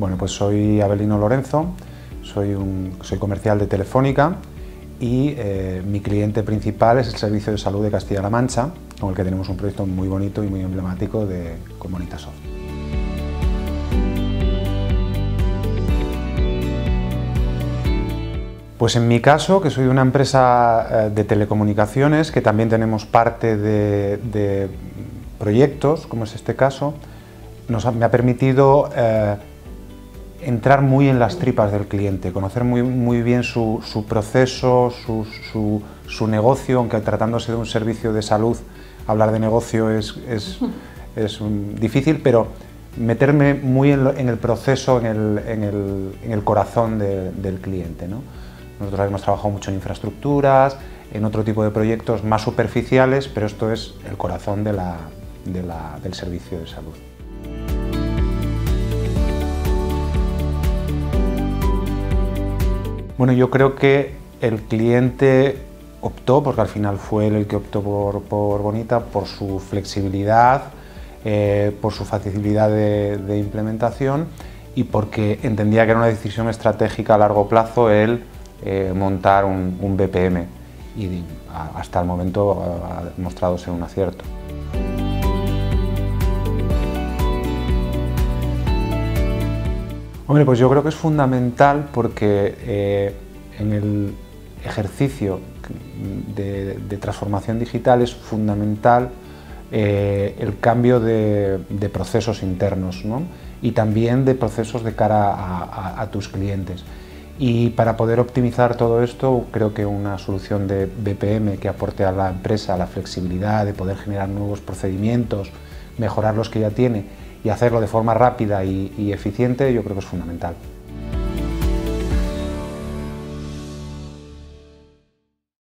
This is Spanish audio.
pues soy Abelino Lorenzo, soy, un, soy comercial de Telefónica y eh, mi cliente principal es el Servicio de Salud de Castilla-La Mancha, con el que tenemos un proyecto muy bonito y muy emblemático de Comunitasoft. Pues en mi caso, que soy de una empresa eh, de telecomunicaciones, que también tenemos parte de, proyectos, como es este caso, me ha permitido eh, entrar muy en las tripas del cliente, conocer muy, muy bien su, proceso, su, negocio, aunque tratándose de un servicio de salud, hablar de negocio es, es, difícil, pero meterme muy en, el proceso, en el, en el, corazón del cliente. ¿no? Nosotros hemos trabajado mucho en infraestructuras, en otro tipo de proyectos más superficiales, pero esto es el corazón de la, del servicio de salud. Bueno, yo creo que el cliente optó, porque al final fue él el que optó por, Bonita, por su flexibilidad, eh, por su facilidad de, implementación y porque entendía que era una decisión estratégica a largo plazo el eh, montar un, BPM y hasta el momento ha demostrado ser un acierto. Hombre, pues yo creo que es fundamental porque eh, en el ejercicio de, transformación digital es fundamental eh, el cambio de, procesos internos y también de procesos de cara a, tus clientes. Y para poder optimizar todo esto, creo que una solución de BPM que aporte a la empresa la flexibilidad de poder generar nuevos procedimientos, mejorar los que ya tiene y hacerlo de forma rápida y, eficiente yo creo que es fundamental.